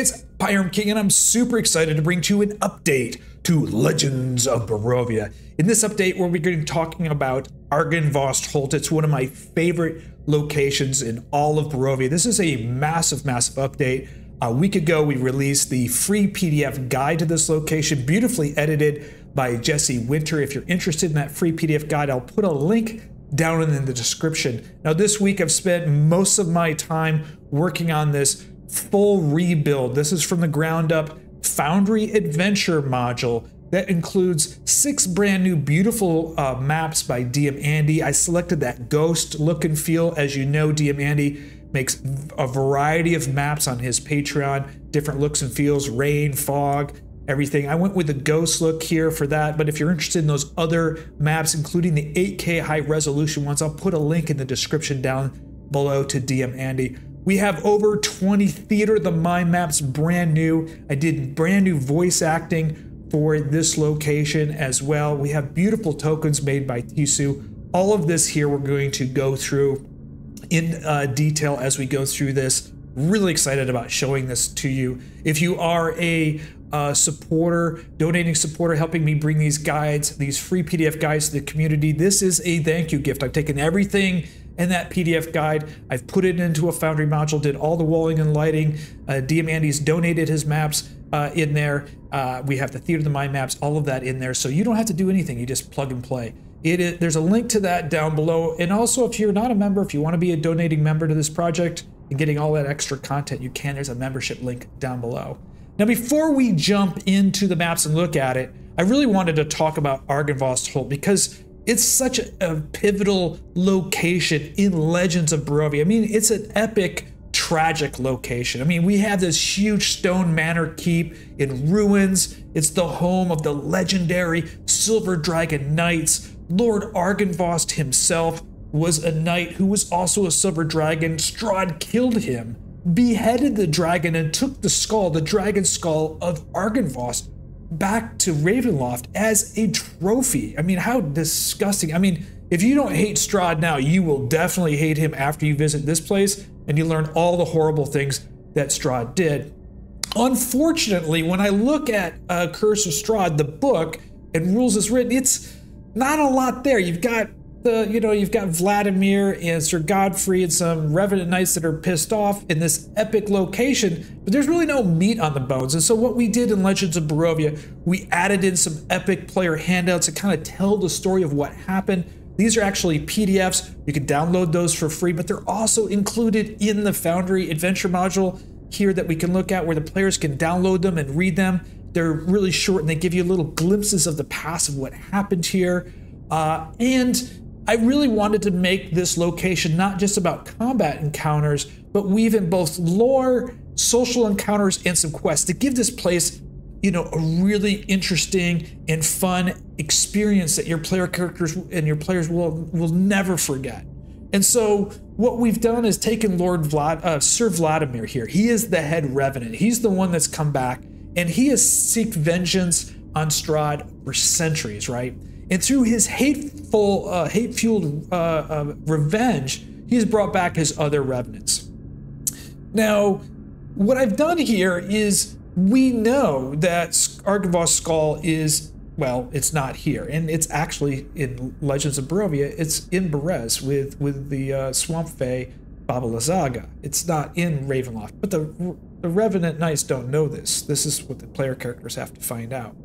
It's Pyram King, and I'm super excited to bring to you an update to Legends of Barovia. In this update, we're going to be talking about Argynvostholt. It's one of my favorite locations in all of Barovia. This is a massive, massive update. A week ago, we released the free PDF guide to this location, beautifully edited by Jesse Winter. If you're interested in that free PDF guide, I'll put a link down in the description. Now, this week I've spent most of my time working on this full rebuild. This is from the ground up Foundry Adventure module that includes six brand new beautiful uh, maps by DM Andy. I selected that ghost look and feel. As you know, DM Andy makes a variety of maps on his Patreon, different looks and feels, rain, fog, everything. I went with the ghost look here for that, but if you're interested in those other maps, including the 8K high resolution ones, I'll put a link in the description down below to DM Andy. We have over 20 Theater the Mind maps brand new. I did brand new voice acting for this location as well. We have beautiful tokens made by Tisu. All of this here we're going to go through in uh, detail as we go through this. Really excited about showing this to you. If you are a uh, supporter, donating supporter, helping me bring these guides, these free PDF guides to the community, this is a thank you gift. I've taken everything in that PDF guide. I've put it into a Foundry module, did all the walling and lighting. Uh, DM Andy's donated his maps uh, in there. Uh, we have the Theater of the Mind maps, all of that in there. So you don't have to do anything. You just plug and play. It is, there's a link to that down below. And also, if you're not a member, if you want to be a donating member to this project and getting all that extra content, you can. There's a membership link down below. Now, before we jump into the maps and look at it, I really wanted to talk about Argynvostholt because it's such a, a pivotal location in Legends of Barovia. I mean, it's an epic, tragic location. I mean, we have this huge stone manor keep in ruins. It's the home of the legendary Silver Dragon Knights. Lord Argynvost himself was a knight who was also a silver dragon. Strahd killed him, beheaded the dragon, and took the skull, the dragon skull of Argynvost, back to Ravenloft as a trophy. I mean, how disgusting. I mean, if you don't hate Strahd now, you will definitely hate him after you visit this place and you learn all the horrible things that Strahd did. Unfortunately, when I look at uh, Curse of Strahd, the book, and rules as written, it's not a lot there. You've got the you know you've got Vladimir and Sir Godfrey and some revenant knights that are pissed off in this epic location, but there's really no meat on the bones. And so what we did in Legends of Barovia, we added in some epic player handouts to kind of tell the story of what happened. These are actually PDFs. You can download those for free, but they're also included in the Foundry Adventure module here that we can look at where the players can download them and read them. They're really short and they give you little glimpses of the past of what happened here. Uh, and I really wanted to make this location not just about combat encounters, but weave in both lore, social encounters, and some quests to give this place, you know, a really interesting and fun experience that your player characters and your players will will never forget. And so what we've done is taken Lord Vlad, uh, Sir Vladimir here. He is the head revenant. He's the one that's come back, and he has seeked vengeance on Strahd for centuries, right? And through his hateful, uh, hate-fueled uh, uh, revenge, he's brought back his other revenants. Now, what I've done here is we know that Argynvost skull is well, it's not here, and it's actually in Legends of Barovia. It's in Berez with with the uh, Swamp Fae Baba Lysaga. It's not in Ravenloft, but the the Revenant Knights don't know this. This is what the player characters have to find out.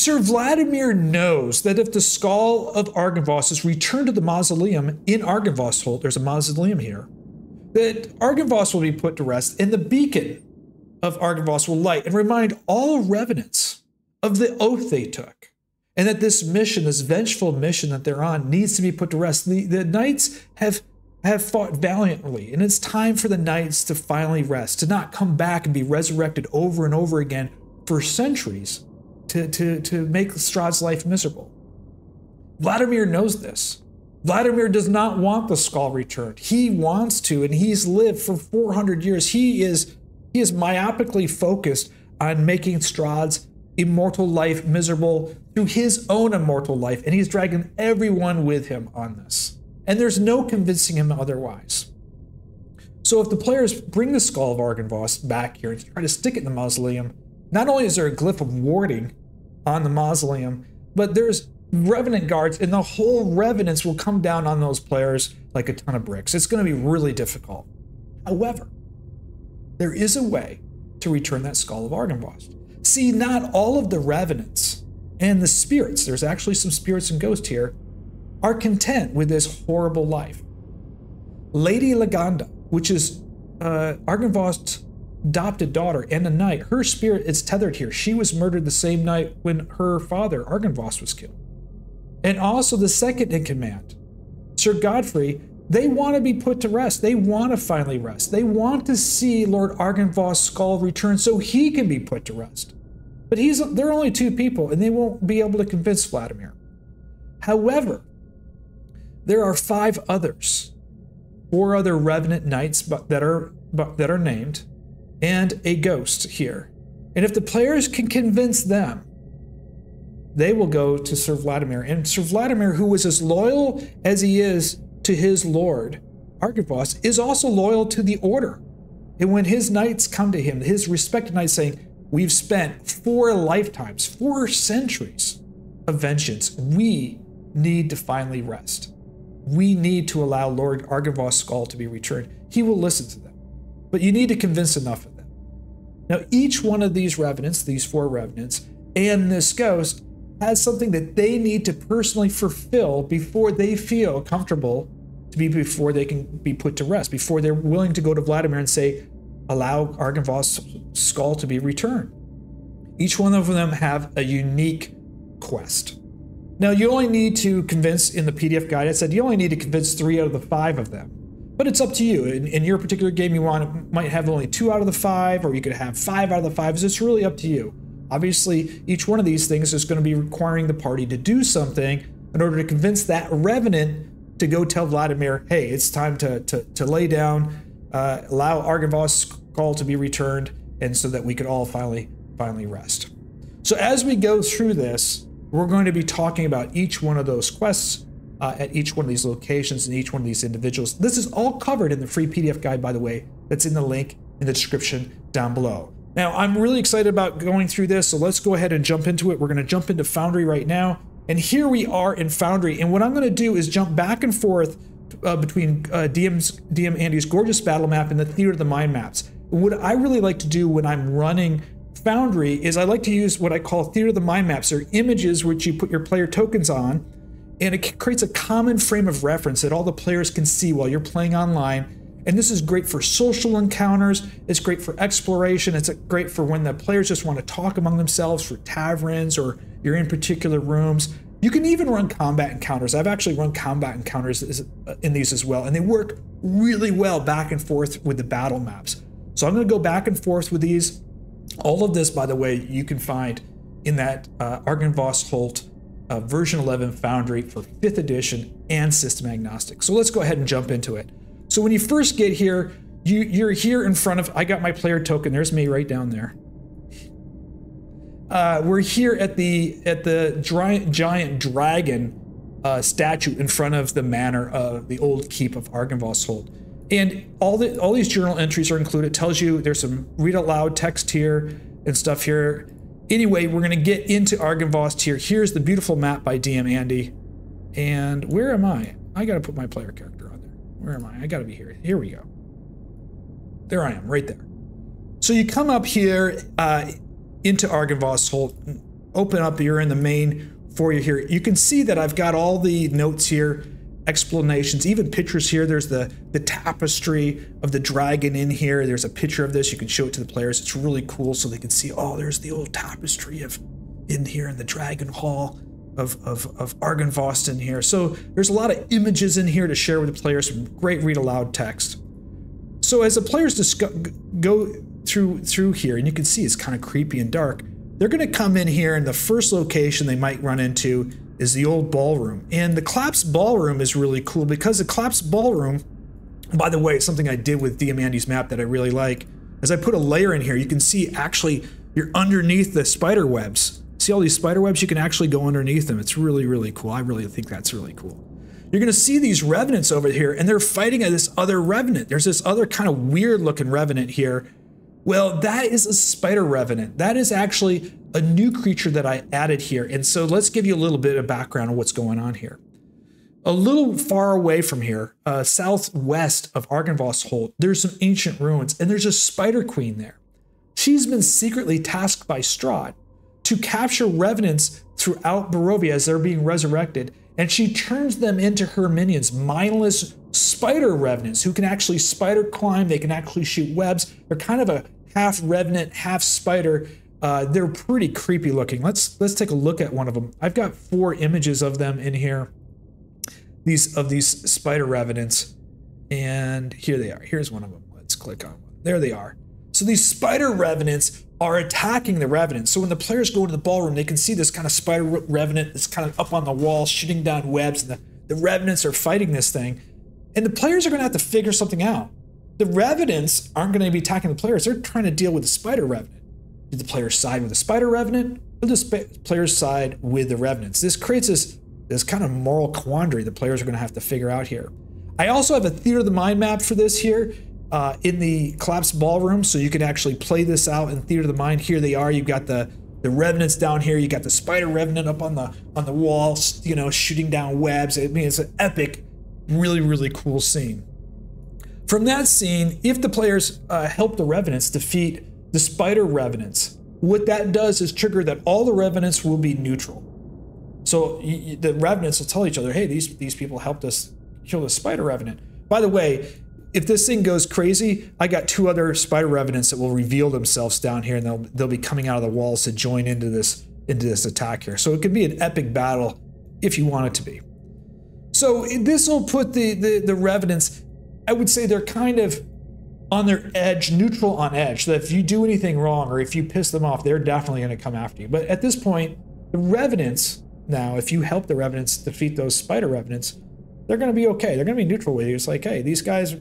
Sir Vladimir knows that if the skull of Argynvost is returned to the mausoleum in Argynvostholt, there's a mausoleum here, that Argynvost will be put to rest, and the beacon of Argynvost will light and remind all revenants of the oath they took. And that this mission, this vengeful mission that they're on, needs to be put to rest. The, the knights have have fought valiantly, and it's time for the knights to finally rest, to not come back and be resurrected over and over again for centuries to, to, to make Strahd's life miserable. Vladimir knows this. Vladimir does not want the skull returned. He wants to, and he's lived for 400 years. He is he is myopically focused on making Strahd's immortal life miserable through his own immortal life, and he's dragging everyone with him on this. And there's no convincing him otherwise. So if the players bring the skull of Argynvost back here and try to stick it in the mausoleum, not only is there a glyph of warding on the mausoleum, but there's revenant guards, and the whole revenants will come down on those players like a ton of bricks. It's going to be really difficult. However, there is a way to return that skull of Argynvost. See, not all of the revenants and the spirits, there's actually some spirits and ghosts here, are content with this horrible life. Lady Laganda, which is uh, Argynvost's adopted daughter and a knight, her spirit is tethered here. She was murdered the same night when her father, Argynvost, was killed. And also the second in command, Sir Godfrey, they want to be put to rest. They want to finally rest. They want to see Lord Argynvost's skull return so he can be put to rest. But he's they're only two people, and they won't be able to convince Vladimir. However, there are five others, four other revenant knights that are that are named, and a ghost here. And if the players can convince them, they will go to Sir Vladimir. And Sir Vladimir, who was as loyal as he is to his lord, Argynvost, is also loyal to the order. And when his knights come to him, his respected knights saying, We've spent four lifetimes, four centuries of vengeance. We need to finally rest. We need to allow Lord Argynvost's skull to be returned. He will listen to them. But you need to convince enough of them. Now, each one of these revenants, these four revenants, and this ghost has something that they need to personally fulfill before they feel comfortable to be before they can be put to rest, before they're willing to go to Vladimir and say, allow Argynvost's skull to be returned. Each one of them have a unique quest. Now you only need to convince in the PDF guide, I said you only need to convince three out of the five of them. But it's up to you. In, in your particular game, you want might have only two out of the five, or you could have five out of the five. It's really up to you. Obviously, each one of these things is going to be requiring the party to do something in order to convince that revenant to go tell Vladimir, hey, it's time to, to, to lay down, uh, allow Argynvost's call to be returned, and so that we could all finally, finally rest. So as we go through this, we're going to be talking about each one of those quests uh, at each one of these locations and each one of these individuals. This is all covered in the free PDF guide, by the way, that's in the link in the description down below. Now, I'm really excited about going through this, so let's go ahead and jump into it. We're going to jump into Foundry right now. And here we are in Foundry. And what I'm going to do is jump back and forth uh, between uh, DM's, DM Andy's gorgeous battle map and the Theater of the Mind maps. What I really like to do when I'm running Foundry is I like to use what I call Theater of the Mind maps. They're images which you put your player tokens on, and it creates a common frame of reference that all the players can see while you're playing online and this is great for social encounters. It's great for exploration. It's great for when the players just want to talk among themselves for taverns or you're in particular rooms. You can even run combat encounters. I've actually run combat encounters in these as well, and they work really well back and forth with the battle maps. So I'm going to go back and forth with these. All of this, by the way, you can find in that uh, Argynvostholt uh, version 11 Foundry for 5th edition and system agnostic. So let's go ahead and jump into it. So when you first get here, you, you're here in front of, I got my player token, there's me right down there. Uh, we're here at the at the giant, giant dragon uh, statue in front of the manor of the old keep of Argynvostholt. And all the all these journal entries are included. It tells you there's some read aloud text here and stuff here. Anyway, we're gonna get into Argynvost here. Here's the beautiful map by DM Andy. And where am I? I gotta put my player character. On there. Where am I? I gotta be here. Here we go. There I am, right there. So you come up here uh, into Argynvostholt, open up, you're in the main foyer here. You can see that I've got all the notes here, explanations, even pictures here. There's the, the tapestry of the dragon in here. There's a picture of this. You can show it to the players. It's really cool so they can see, oh, there's the old tapestry of in here in the dragon hall of, of, of Argynvost in here. So there's a lot of images in here to share with the players, some great read aloud text. So as the players go through through here, and you can see it's kind of creepy and dark, they're going to come in here, and the first location they might run into is the old ballroom. And the collapsed ballroom is really cool because the collapsed ballroom, by the way, something I did with DM Andy's map that I really like. As I put a layer in here, you can see actually you're underneath the spider webs See all these spider webs? You can actually go underneath them. It's really, really cool. I really think that's really cool. you're going to see these revenants over here, and they're fighting at this other revenant. There's this other kind of weird looking revenant here. Well, that is a spider revenant. That is actually a new creature that I added here. And so let's give you a little bit of background on what's going on here. A little far away from here, uh, southwest of Argynvostholt, there's some ancient ruins, and there's a spider queen there. She's been secretly tasked by Strahd to capture revenants throughout Barovia as they're being resurrected, and she turns them into her minions, mindless spider revenants who can actually spider climb, they can actually shoot webs. They're kind of a half revenant, half spider. Uh, they're pretty creepy looking. Let's let's take a look at one of them. I've got four images of them in here these of these spider revenants. And here they are. Here's one of them. Let's click on one. There they are. So these spider revenants are attacking the revenants. So when the players go into the ballroom, they can see this kind of spider revenant that's kind of up on the wall, shooting down webs, and the, the revenants are fighting this thing. And the players are going to have to figure something out. The revenants aren't going to be attacking the players. They're trying to deal with the spider revenant. Do the players side with the spider revenant, or the players side with the revenants? This creates this this kind of moral quandary the players are going to have to figure out here. I also have a theater of the mind map for this here uh, in the collapsed ballroom, so you can actually play this out in theater of the mind. Here they are. You've got the the revenants down here. You got the spider revenant up on the on the wall, you know, shooting down webs. I mean, it's an epic, really really cool scene. From that scene, if the players uh, help the revenants defeat the spider revenants, what that does is trigger that all the revenants will be neutral. So you, the revenants will tell each other, hey, these, these people helped us kill the spider revenant. By the way, if this thing goes crazy, I got two other spider revenants that will reveal themselves down here and they'll, they'll be coming out of the walls to join into this, into this attack here. So it could be an epic battle if you want it to be. So this will put the, the, the revenants, I would say they're kind of on their edge, neutral on edge. So if you do anything wrong or if you piss them off, they're definitely going to come after you. But at this point, the revenants now, if you help the revenants defeat those spider revenants, they're going to be okay. They're going to be neutral with you. It's like, hey, these guys,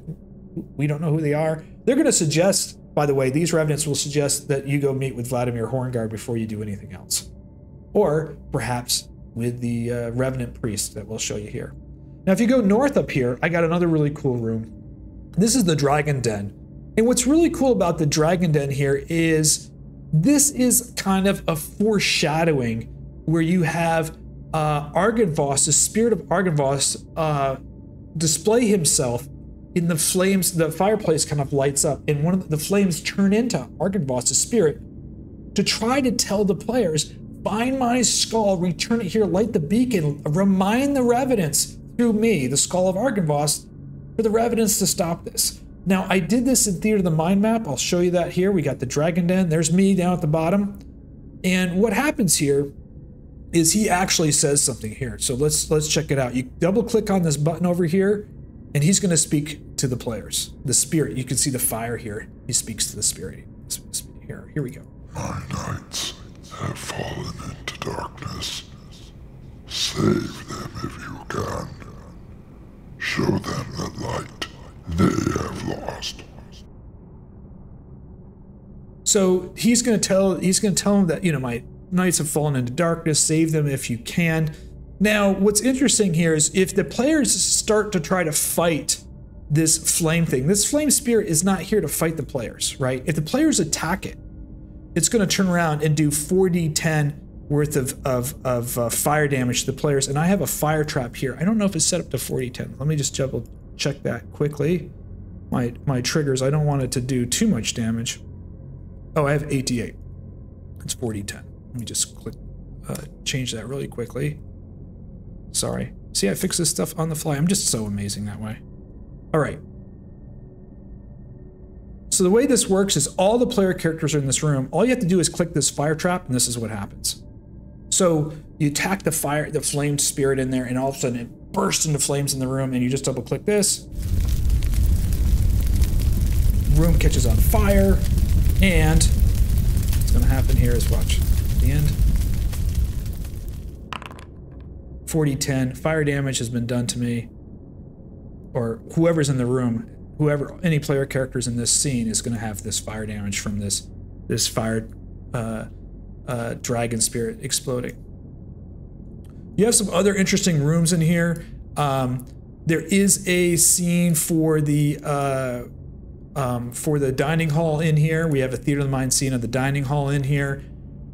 we don't know who they are. They're going to suggest, by the way, these revenants will suggest that you go meet with Vladimir Horngaard before you do anything else. Or perhaps with the uh, revenant priest that we'll show you here. Now, if you go north up here, I got another really cool room. This is the Dragon Den. And what's really cool about the Dragon Den here is this is kind of a foreshadowing where you have uh, Argynvost, the spirit of Argynvost, uh, display himself in the flames. The fireplace kind of lights up, and one of the, flames turn into Argynvost's spirit to try to tell the players, "Find my skull, return it here, light the beacon, remind the revenants through me, the skull of Argynvost, for the revenants to stop this." Now, I did this in Theater of the Mind Map. I'll show you that here. We got the Dragon Den. There's me down at the bottom. And what happens here is he actually says something here. So let's let's check it out. You double click on this button over here, and he's going to speak to the players. The spirit. You can see the fire here. He speaks to the spirit. Here, here we go. My knights have fallen into darkness. Save them if you can. Show them the light they have lost. So he's going to tell he's going to tell him that you know my knights have fallen into darkness, save them if you can. Now, what's interesting here is if the players start to try to fight this flame thing, this flame spirit is not here to fight the players, right? If the players attack it, it's going to turn around and do 4d10 worth of, of, of uh, fire damage to the players. And I have a fire trap here. I don't know if it's set up to 4d10. Let me just double check that quickly. My, my triggers, I don't want it to do too much damage. Oh, I have 88. It's 4d10. Let me just click, uh, change that really quickly. Sorry. See, I fix this stuff on the fly. I'm just so amazing that way. All right. So the way this works is all the player characters are in this room. All you have to do is click this fire trap, and this is what happens. So you attack the fire, the flamed spirit in there, and all of a sudden it bursts into flames in the room, and you just double click this. Room catches on fire, and what's going to happen here is watch the end. 4d10, fire damage has been done to me. Or whoever's in the room, whoever, any player characters in this scene is going to have this fire damage from this, this fire uh, uh, dragon spirit exploding. You have some other interesting rooms in here. Um, there is a scene for the uh, um, for the dining hall in here. We have a theater of the mind scene of the dining hall in here,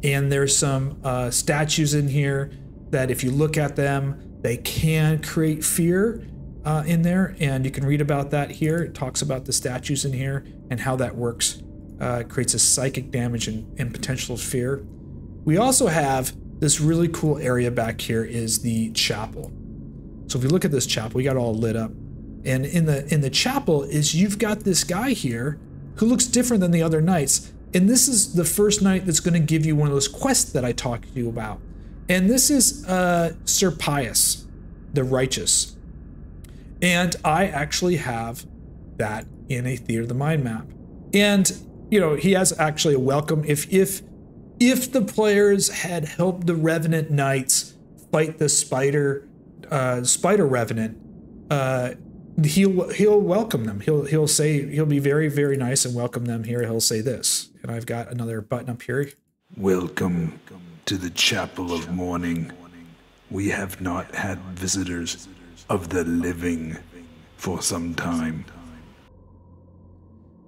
and there's some uh, statues in here that, if you look at them, they can create fear uh, in there, and you can read about that here. It talks about the statues in here and how that works. Uh, creates a psychic damage and, and potential fear. We also have this really cool area back here is the chapel. So if you look at this chapel, we got all lit up. And in the in the chapel is you've got this guy here who looks different than the other knights. And this is the first knight that's going to give you one of those quests that I talked to you about. And this is uh, Sir Pius, the righteous. And I actually have that in a Theater of the Mind map. And you know, he has actually a welcome if if if the players had helped the Revenant Knights fight the Spider uh, Spider Revenant, uh, he'll he'll welcome them. He'll he'll say he'll be very very nice and welcome them here. He'll say this, and I've got another button up here. Welcome to the Chapel of Mourning. We have not had visitors of the living for some time.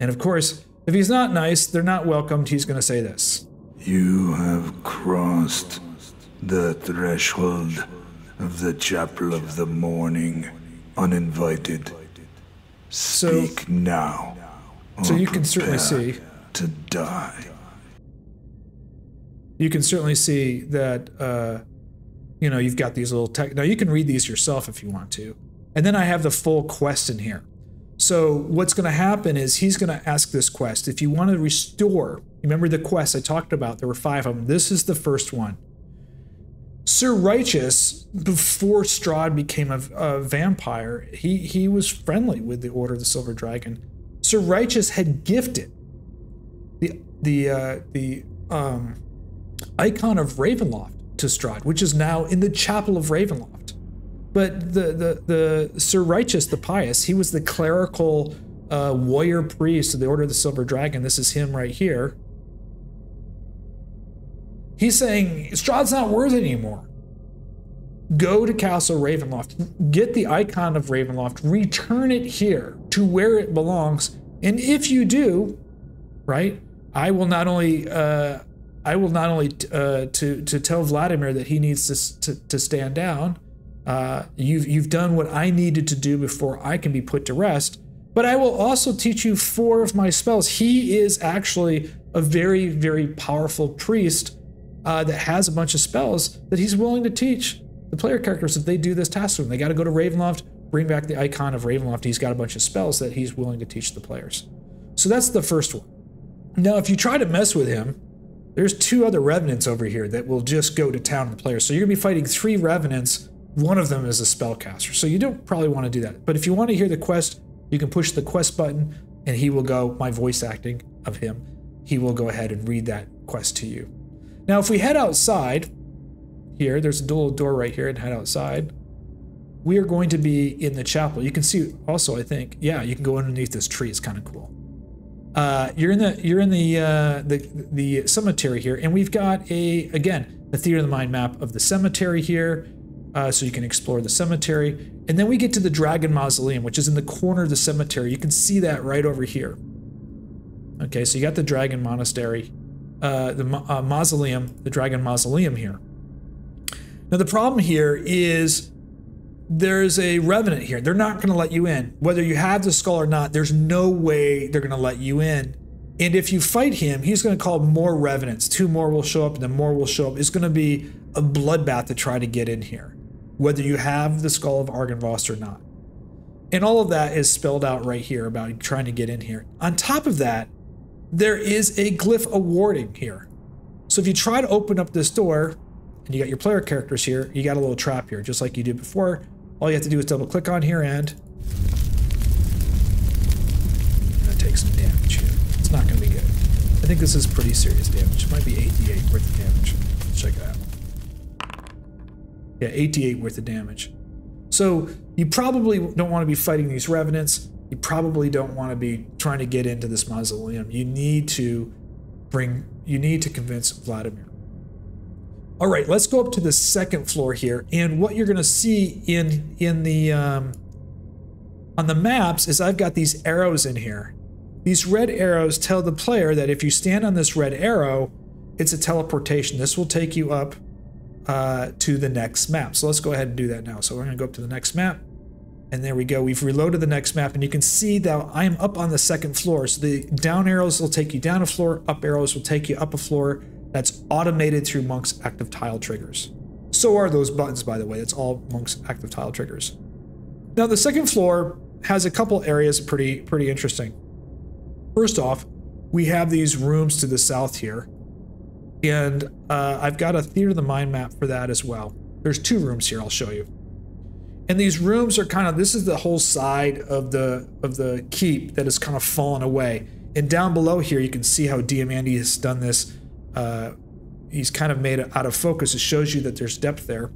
And of course, if he's not nice, they're not welcomed. He's going to say this. You have crossed the threshold of the chapel of the morning uninvited. So- Speak now. So you can certainly see- to die. You can certainly see that. Uh, you know, you've got these little tech. Now you can read these yourself if you want to. And then I have the full quest in here. So what's going to happen is he's going to ask this quest. If you want to restore, remember the quest I talked about? There were five of them. This is the first one. Sir Righteous, before Strahd became a, a vampire, he he was friendly with the Order of the Silver Dragon. Sir Righteous had gifted the the uh, the um, icon of Ravenloft to Strahd, which is now in the chapel of Ravenloft. But the the the Sir Righteous, the pious, he was the clerical uh, warrior priest of the Order of the Silver Dragon. This is him right here. He's saying Strahd's not worth it anymore. Go to Castle Ravenloft, get the icon of Ravenloft, return it here to where it belongs, and if you do, right, I will not only uh, I will not only uh, to to tell Vladimir that he needs to to, to stand down. Uh, you've you've done what I needed to do before I can be put to rest. But I will also teach you four of my spells. He is actually a very very powerful priest uh, that has a bunch of spells that he's willing to teach the player characters if they do this task to him. They got to go to Ravenloft, bring back the icon of Ravenloft. He's got a bunch of spells that he's willing to teach the players. So that's the first one. Now, if you try to mess with him, there's two other revenants over here that will just go to town on the players. So you're gonna be fighting three revenants. One of them is a spellcaster. So you don't probably want to do that. But if you want to hear the quest, you can push the quest button and he will go, my voice acting of him, he will go ahead and read that quest to you. Now, if we head outside here, there's a little door right here and head outside. We are going to be in the chapel. You can see also, I think, yeah, you can go underneath this tree. It's kind of cool. Uh, you're in the you're in the uh, the the cemetery here, and we've got a again a theater of the mind map of the cemetery here, uh, so you can explore the cemetery, and then we get to the dragon mausoleum, which is in the corner of the cemetery. You can see that right over here. Okay, so you got the dragon monastery, uh, the uh, mausoleum, the dragon mausoleum here. Now the problem here is there's a revenant here. They're not going to let you in. Whether you have the skull or not, there's no way they're going to let you in. And if you fight him, he's going to call more revenants. Two more will show up, and then more will show up. It's going to be a bloodbath to try to get in here, whether you have the skull of Argynvost or not. And all of that is spelled out right here about trying to get in here. On top of that, there is a glyph of warding here. So if you try to open up this door, and you got your player characters here, you got a little trap here, just like you did before. All you have to do is double click on here and that takes some damage here. It's not going to be good. I think this is pretty serious damage. It might be 88 worth of damage. Let's check it out. Yeah, 88 worth of damage. So you probably don't want to be fighting these revenants. You probably don't want to be trying to get into this mausoleum. You need to bring. You need to convince Vladimir. All right, let's go up to the second floor here, and what you're going to see in in the um, on the maps is I've got these arrows in here. These red arrows tell the player that if you stand on this red arrow, it's a teleportation. This will take you up uh, to the next map. So let's go ahead and do that now. So we're going to go up to the next map. And there we go. We've reloaded the next map, and you can see that I'm up on the second floor. So the down arrows will take you down a floor, up arrows will take you up a floor. That's automated through Monk's active tile triggers. So are those buttons, by the way. It's all Monk's active tile triggers. Now the second floor has a couple areas pretty pretty interesting. First off, we have these rooms to the south here, and uh, I've got a theater of the mind map for that as well. There's two rooms here. I'll show you. And these rooms are kind of this is the whole side of the of the keep that has kind of fallen away. And down below here, you can see how DM Andy has done this. Uh, he's kind of made it out of focus. It shows you that there's depth there.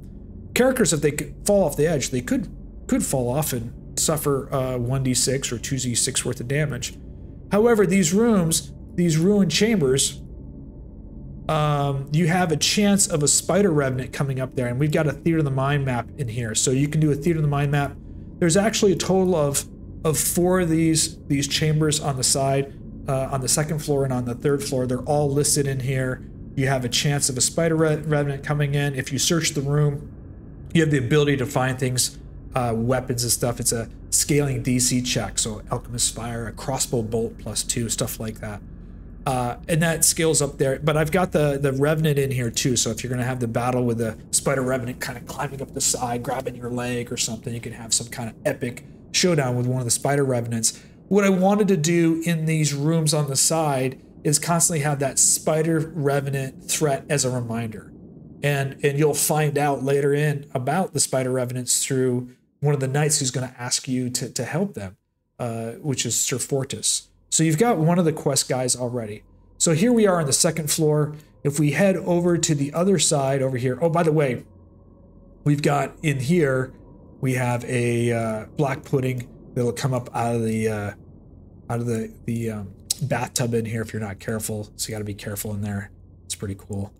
Characters, if they could fall off the edge, they could could fall off and suffer uh, 1d6 or 2d6 worth of damage. However, these rooms, these ruined chambers, um, you have a chance of a spider revenant coming up there, and we've got a theater of the mind map in here. So you can do a theater of the mind map. There's actually a total of of four of these these chambers on the side, uh, on the second floor and on the third floor. They're all listed in here. You have a chance of a spider revenant coming in. If you search the room, you have the ability to find things, uh, weapons and stuff. It's a scaling DC check, so alchemist fire, a crossbow bolt plus two, stuff like that. Uh, and that scales up there. But I've got the the revenant in here too. So if you're gonna have the battle with the spider revenant kind of climbing up the side, grabbing your leg or something, you can have some kind of epic showdown with one of the spider revenants. What I wanted to do in these rooms on the side is constantly have that spider revenant threat as a reminder. And and you'll find out later in about the spider revenants through one of the knights who's going to ask you to, to help them, uh, which is Sir Fortis. So you've got one of the quest guys already. So here we are on the second floor. If we head over to the other side over here, oh, by the way, we've got in here, we have a uh, black pudding that'll come up out of the uh, out of the the um, bathtub in here if you're not careful. So you got to be careful in there. It's pretty cool.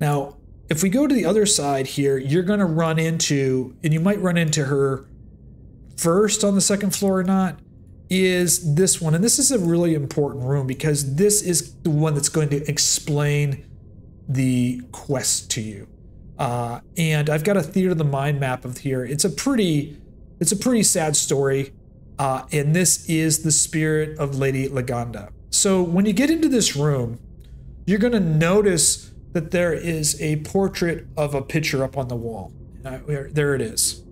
Now, if we go to the other side here, you're going to run into, and you might run into her first on the second floor or not is this one. And this is a really important room because this is the one that's going to explain the quest to you. Uh, and I've got a theater of the mind map of here. It's a pretty, it's a pretty sad story. Uh, and this is the spirit of Lady Laganda. So when you get into this room, you're going to notice that there is a portrait of a picture up on the wall. Uh, there it is.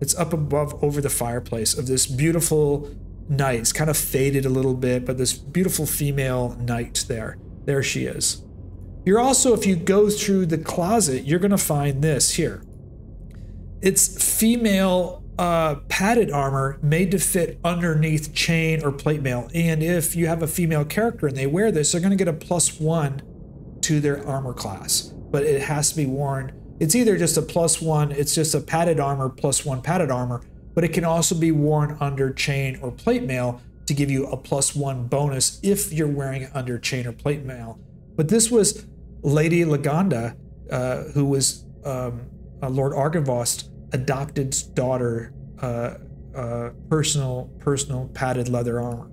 It's up above over the fireplace of this beautiful knight. It's kind of faded a little bit, but this beautiful female knight there. There she is. You're also, if you go through the closet, you're going to find this here. It's female uh, padded armor made to fit underneath chain or plate mail. And if you have a female character and they wear this, they're going to get a plus one to their armor class. But it has to be worn. It's either just a plus one, it's just a padded armor plus one padded armor, but it can also be worn under chain or plate mail to give you a plus one bonus if you're wearing it under chain or plate mail. But this was Lady Lagonda, uh, who was um, uh, Lord Argynvost adopted daughter, uh, uh, personal personal padded leather armor.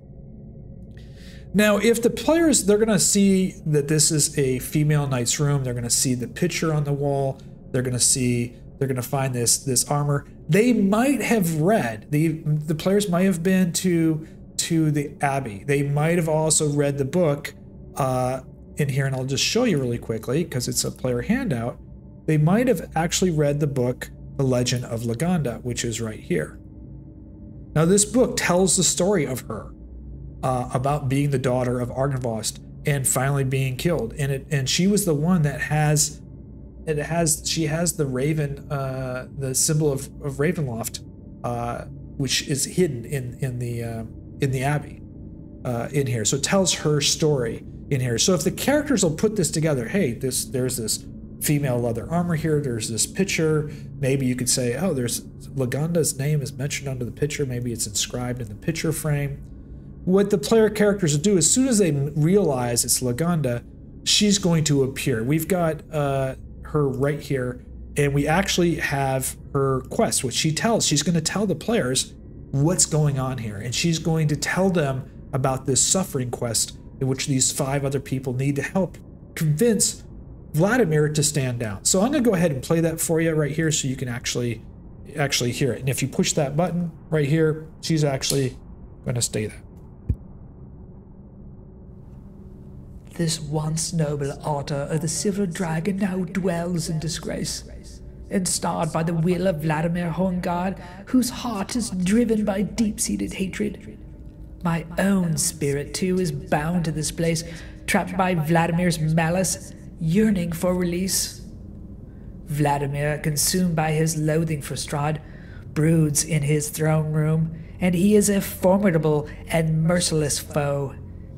Now, if the players they're going to see that this is a female knight's room, they're going to see the picture on the wall, they're going to see they're going to find this this armor. They might have read the the players might have been to to the abbey. They might have also read the book uh, in here, and I'll just show you really quickly because it's a player handout. They might have actually read the book The Legend of Laganda, which is right here. Now, this book tells the story of her uh, about being the daughter of Argynvost and finally being killed, and it and she was the one that has it has she has the raven, uh, the symbol of, of Ravenloft, uh, which is hidden in in the uh, in the abbey, uh, in here. So it tells her story in here. So if the characters will put this together, hey, this there's this female leather armor here. There's this picture. Maybe you could say, oh, there's Laganda's name is mentioned under the picture. Maybe it's inscribed in the picture frame. What the player characters will do as soon as they realize it's Laganda, she's going to appear. We've got uh, her right here, and we actually have her quest, which she tells. She's going to tell the players what's going on here, and she's going to tell them about this suffering quest in which these five other people need to help convince Vladimir to stand down. So I'm going to go ahead and play that for you right here so you can actually actually hear it. And if you push that button right here, she's actually going to stay there. This once noble Order of the Silver Dragon now dwells in disgrace, installed by the will of Vladimir Horngaard, whose heart is driven by deep-seated hatred. My own spirit, too, is bound to this place, trapped by Vladimir's malice, yearning for release. Vladimir, consumed by his loathing for Strahd, broods in his throne room, and he is a formidable and merciless foe.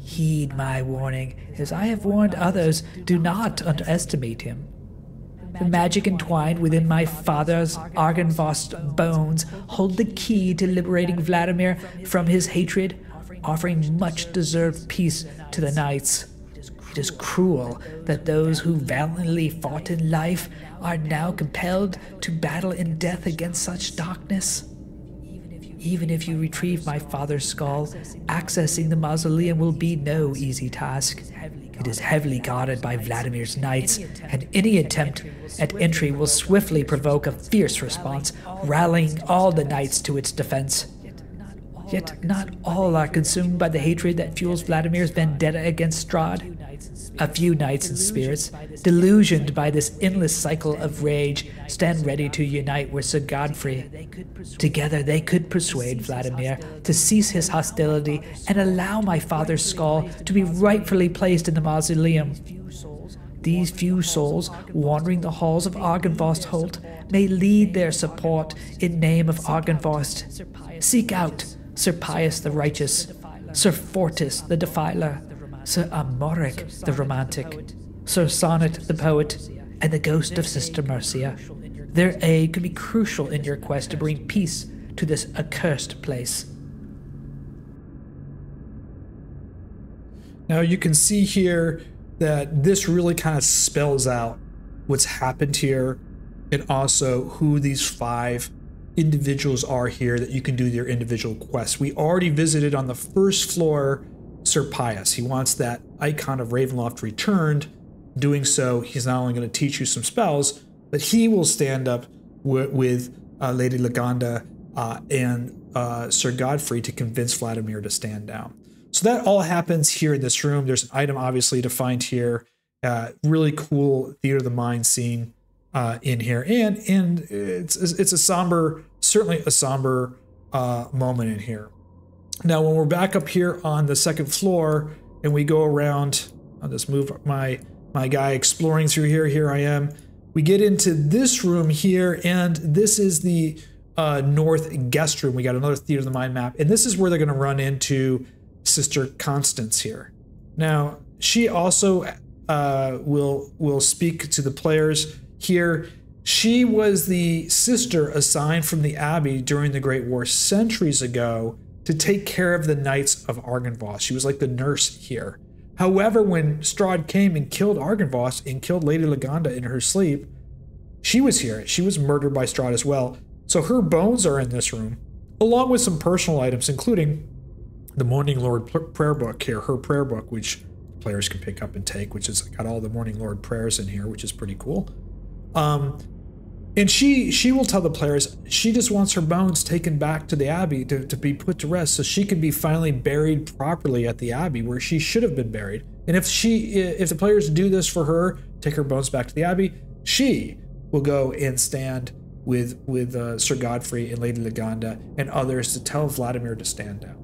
Heed my warning, as I have warned others, do not underestimate him. The magic entwined within my father's Argynvost bones hold the key to liberating Vladimir from his hatred, offering much deserved peace to the knights. It is cruel that those who valiantly fought in life are now compelled to battle in death against such darkness. Even if you retrieve my father's skull, accessing the mausoleum will be no easy task. It is heavily guarded by Vladimir's knights, and any attempt at entry will swiftly provoke a fierce response, rallying all the knights to its defense. Yet not all are consumed by the hatred that fuels Vladimir's vendetta against Strahd. A few knights and spirits, delusioned by this endless cycle of rage, stand ready to unite with Sir Godfrey. Together they could persuade Vladimir to cease his hostility and allow my father's skull to be rightfully placed in the mausoleum. These few souls wandering the halls of Argynvostholt may lead their support in name of Argynvost. Seek out Sir Pius the Righteous, Sir Fortis the Defiler, Sir Amoric the Romantic, Sir Sonnet the Poet, and the ghost of Sister Mercia. Their aid could be crucial in your quest to bring peace to this accursed place. Now you can see here that this really kind of spells out what's happened here and also who these five individuals are here that you can do their individual quests. We already visited on the first floor Sir Pius. He wants that icon of Ravenloft returned. Doing so, he's not only going to teach you some spells, but he will stand up with uh, Lady Liganda uh, and uh, Sir Godfrey to convince Vladimir to stand down. So that all happens here in this room. There's an item obviously to find here. Uh, really cool theater of the mind scene uh, in here, and and it's it's a somber, certainly a somber uh, moment in here. Now, when we're back up here on the second floor and we go around, I'll just move my, my guy exploring through here. Here I am. We get into this room here, and this is the uh, north guest room. We got another Theater of the Mind map, and this is where they're going to run into Sister Constance here. Now, she also uh, will will speak to the players here. She was the sister assigned from the Abbey during the Great War centuries ago to take care of the Knights of Argynvost. She was like the nurse here. However, when Strahd came and killed Argynvost and killed Lady Liganda in her sleep, she was here. She was murdered by Strahd as well. So her bones are in this room, along with some personal items, including the Morning Lord prayer book here, her prayer book, which players can pick up and take, which has got all the Morning Lord prayers in here, which is pretty cool. Um, and she she will tell the players she just wants her bones taken back to the abbey to, to be put to rest so she can be finally buried properly at the abbey where she should have been buried. And if she if the players do this for her take her bones back to the abbey she will go and stand with with uh, sir godfrey and lady liganda and others to tell vladimir to stand down.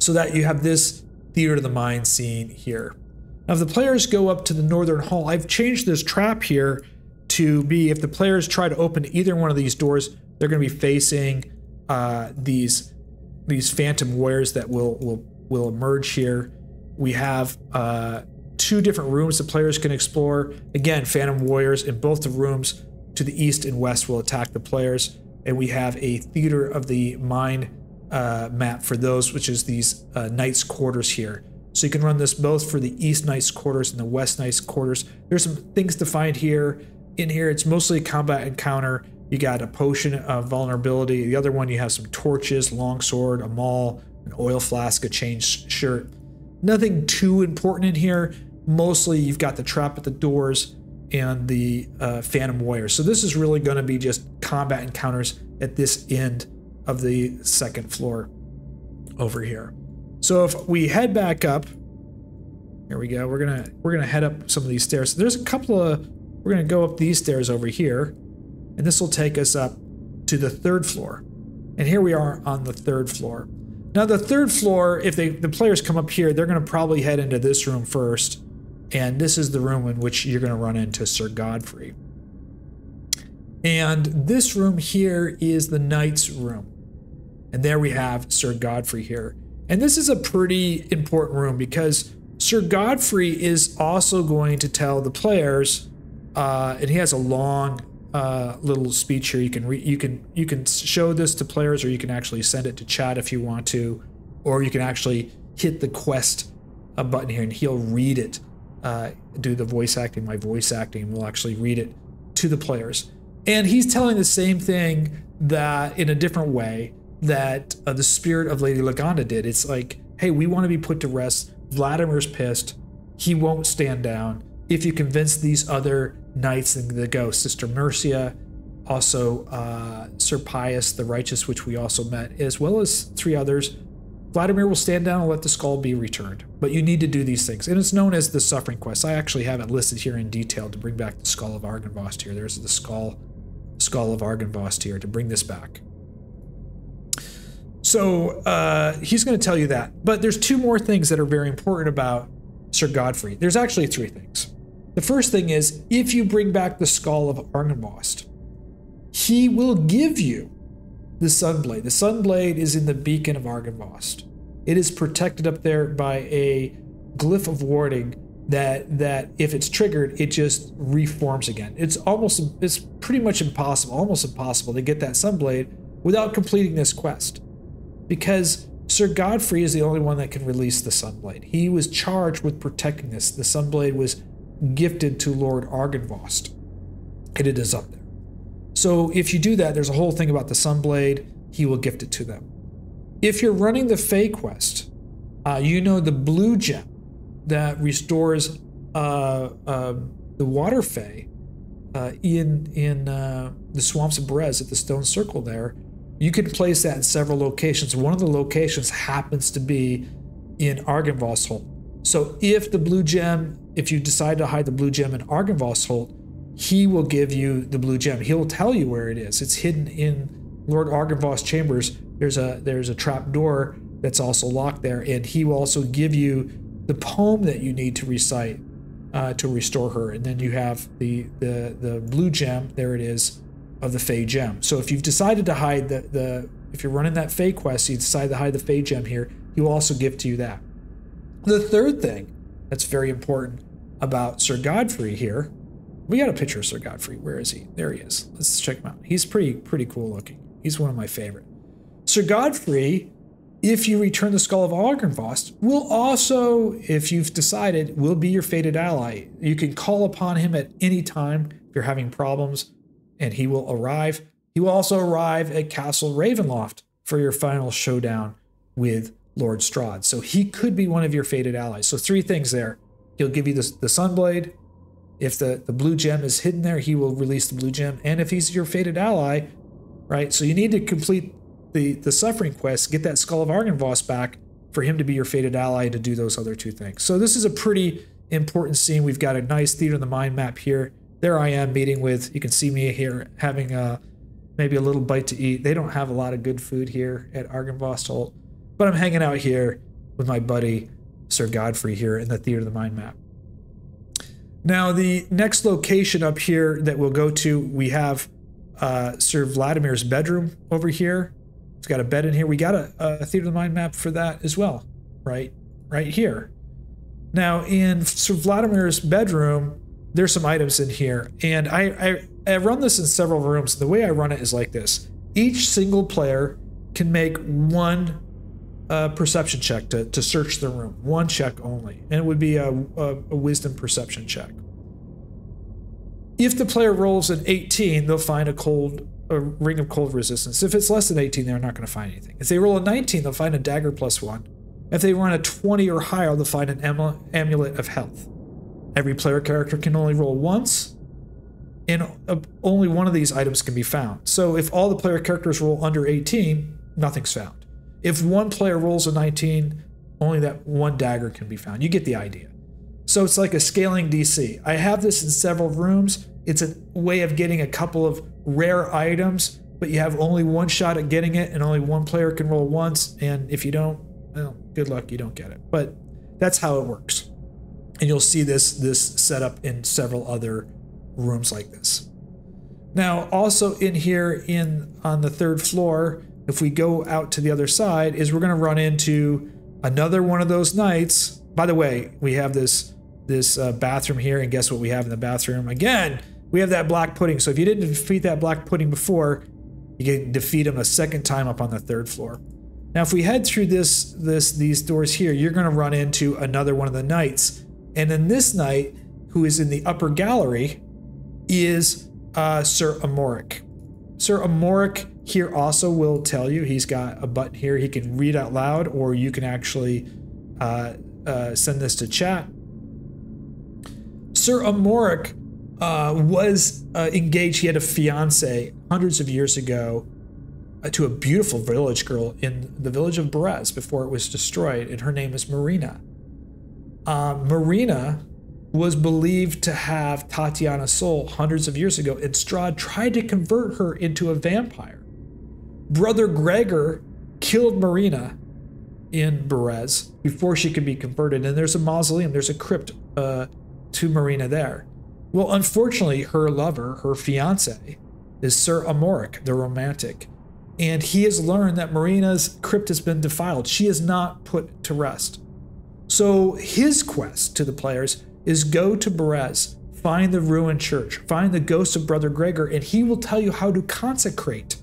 So that you have this theater of the mind scene here. Now if the players go up to the northern hall i've changed this trap here to be if the players try to open either one of these doors, they're going to be facing uh, these these phantom warriors that will will will emerge here. We have uh, two different rooms the players can explore. Again, phantom warriors in both the rooms to the east and west will attack the players, and we have a theater of the mind uh, map for those, which is these uh, knights' quarters here. So you can run this both for the East Knight's quarters and the West Knight's quarters. There's some things to find here. In here, it's mostly combat encounter. You got a potion of vulnerability. The other one, you have some torches, longsword, a maul, an oil flask, a chain shirt. Nothing too important in here. Mostly, you've got the trap at the doors and the uh, Phantom Warrior. So this is really going to be just combat encounters at this end of the second floor over here. So if we head back up, here we go. We're gonna we're gonna head up some of these stairs. There's a couple of we're gonna go up these stairs over here, and this will take us up to the third floor. And here we are on the third floor. Now the third floor, if they the players come up here, they're gonna probably head into this room first, and this is the room in which you're gonna run into Sir Godfrey. And this room here is the knight's room. And there we have Sir Godfrey here. And this is a pretty important room because Sir Godfrey is also going to tell the players, uh, and he has a long uh, little speech here. You can re- you can you can show this to players, or you can actually send it to chat if you want to, or you can actually hit the quest a button here, and he'll read it. Uh, do the voice acting, my voice acting, we'll actually read it to the players. And he's telling the same thing that in a different way that uh, the spirit of Lady Lagonda did. It's like, hey, we want to be put to rest. Vladimir's pissed. He won't stand down. If you convince these other knights and the ghost, Sister Mercia, also uh, Sir Pius the Righteous, which we also met, as well as three others, Vladimir will stand down and let the skull be returned. But you need to do these things. And it's known as the Suffering Quest. I actually have it listed here in detail to bring back the Skull of Argynvost here. There's the skull, skull of Argynvost here to bring this back. So uh, he's going to tell you that. But there's two more things that are very important about Sir Godfrey. There's actually three things. The first thing is if you bring back the skull of Argynvost, he will give you the Sunblade. The Sunblade is in the beacon of Argynvost. It is protected up there by a glyph of warding that that if it's triggered, it just reforms again. It's almost it's pretty much impossible, almost impossible to get that Sunblade without completing this quest because Sir Godfrey is the only one that can release the Sunblade. He was charged with protecting this. The Sunblade was gifted to Lord Argynvost, and it is up there. So if you do that, there's a whole thing about the Sunblade. He will gift it to them. If you're running the Fey quest, uh, you know the blue gem that restores uh, uh, the Water Fey uh, in in uh, the swamps of Brez at the Stone Circle there you can place that in several locations. One of the locations happens to be in Argynvost So if the blue gem, if you decide to hide the blue gem in Argynvost he will give you the blue gem. He'll tell you where it is. It's hidden in Lord Argynvost chambers. There's a there's a trap door that's also locked there, and he will also give you the poem that you need to recite uh, to restore her. And then you have the the the blue gem. There it is of the Fey gem. So if you've decided to hide the, the if you're running that Fey quest, you decide to hide the Fey gem here, he will also give to you that. The third thing that's very important about Sir Godfrey here, we got a picture of Sir Godfrey. Where is he? There he is. Let's check him out. He's pretty pretty cool looking. He's one of my favorite. Sir Godfrey, if you return the skull of Argynvost, will also, if you've decided, will be your fated ally. You can call upon him at any time if you're having problems and he will arrive. He will also arrive at Castle Ravenloft for your final showdown with Lord Strahd. So he could be one of your fated allies. So three things there. He'll give you the, the Sunblade. If the, the blue gem is hidden there, he will release the blue gem. And if he's your fated ally, right? So you need to complete the, the suffering quest, get that Skull of Argynvost back for him to be your fated ally to do those other two things. So this is a pretty important scene. We've got a nice Theater of the Mind map here there I am meeting with, you can see me here having a, maybe a little bite to eat. They don't have a lot of good food here at Argynvostholt, but I'm hanging out here with my buddy Sir Godfrey here in the Theater of the Mind map. Now, the next location up here that we'll go to, we have uh, Sir Vladimir's bedroom over here. He's got a bed in here. We got a, a Theater of the Mind map for that as well, right? Right here. Now, in Sir Vladimir's bedroom, there's some items in here, and I, I, I run this in several rooms. The way I run it is like this: each single player can make one a perception check to, to search the room. One check only. And it would be a, a, a wisdom perception check. If the player rolls an 18, they'll find a cold a ring of cold resistance. If it's less than 18, they're not going to find anything. If they roll a 19, they'll find a dagger plus one. If they run a 20 or higher, they'll find an amulet of health. Every player character can only roll once, and only one of these items can be found. So if all the player characters roll under 18, nothing's found. If one player rolls a 19, only that one dagger can be found. You get the idea. So it's like a scaling DC. I have this in several rooms. It's a way of getting a couple of rare items, but you have only one shot at getting it, and only one player can roll once. And if you don't, well, good luck, you don't get it. But that's how it works. And you'll see this this set up in several other rooms like this. Now, also in here in on the third floor, if we go out to the other side, is we're going to run into another one of those knights. By the way, we have this this uh, bathroom here, and guess what we have in the bathroom? Again, we have that black pudding. So if you didn't defeat that black pudding before, you can defeat him a second time up on the third floor. Now, if we head through this this these doors here, you're going to run into another one of the knights, and then this knight, who is in the upper gallery, is uh, Sir Amoric. Sir Amoric here also will tell you he's got a button here he can read out loud, or you can actually uh, uh, send this to chat. Sir Amoric uh, was uh, engaged. He had a fiance hundreds of years ago uh, to a beautiful village girl in the village of Berez before it was destroyed, and her name is Marina. Uh, Marina was believed to have Tatiana's soul hundreds of years ago, and Strahd tried to convert her into a vampire. Brother Gregor killed Marina in Berez before she could be converted, and there's a mausoleum, there's a crypt uh, to Marina there. Well, unfortunately, her lover, her fiance, is Sir Amoric, the romantic, and he has learned that Marina's crypt has been defiled. She is not put to rest. So his quest to the players is go to Berez, find the ruined church, find the ghost of Brother Gregor, and he will tell you how to consecrate